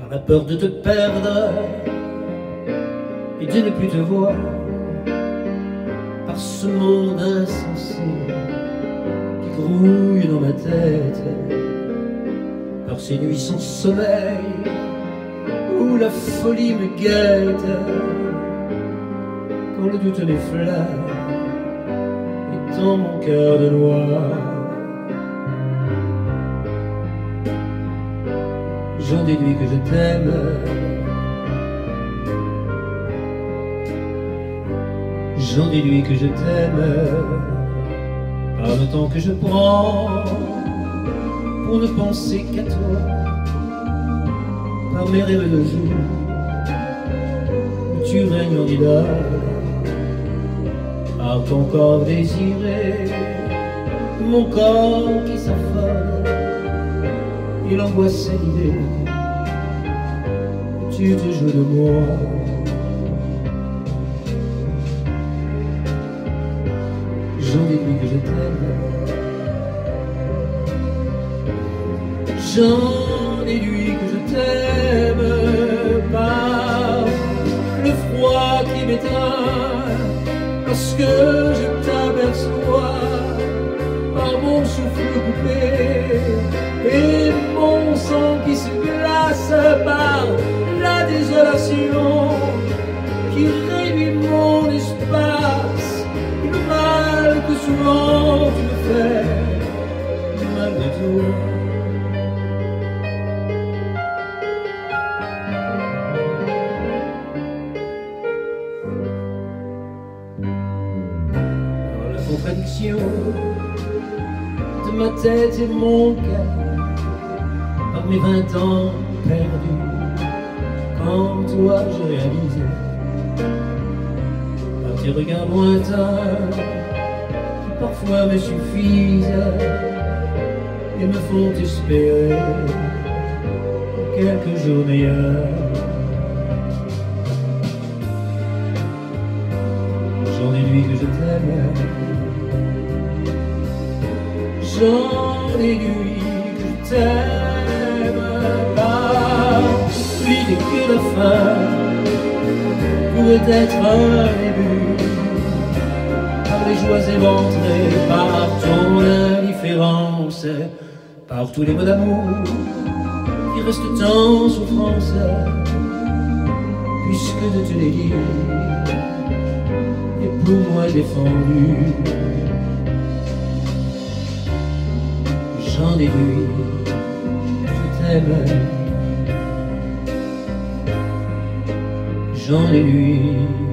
Par la peur de te perdre et de ne plus te voir, par ce monde insensé qui grouille dans ma tête, par ces nuits sans sommeil où la folie me guette, quand le doute m'effleure dans mon cœur de noir. J'en déduis que je t'aime. J'en déduis que je t'aime. Par le temps que je prends pour ne penser qu'à toi, par mes rêves de jour où tu règnes en idole, ton corps désiré, mon corps qui s'affole, c'est l'idée que tu te joues de moi. J'en déduis que je t'aime. J'en déduis par la désolation qui réduit mon espace le mal que souvent tu me fais tout. Par la contradiction de ma tête et de mon cœur, par mes vingt ans perdus, quand toi je réalisais par tes regards lointains qui parfois me suffisent et me font espérer quelques jours meilleurs. J'en déduis que je t'aime. J'en déduis que je t'aime que la fin pourrait être un début par les joies éventrées, par ton indifférence, par tous les mots d'amour qui restent en souffrance, puisque de te les dire est pour moi défendu. J'en déduis je t'aime. J'en déduis mon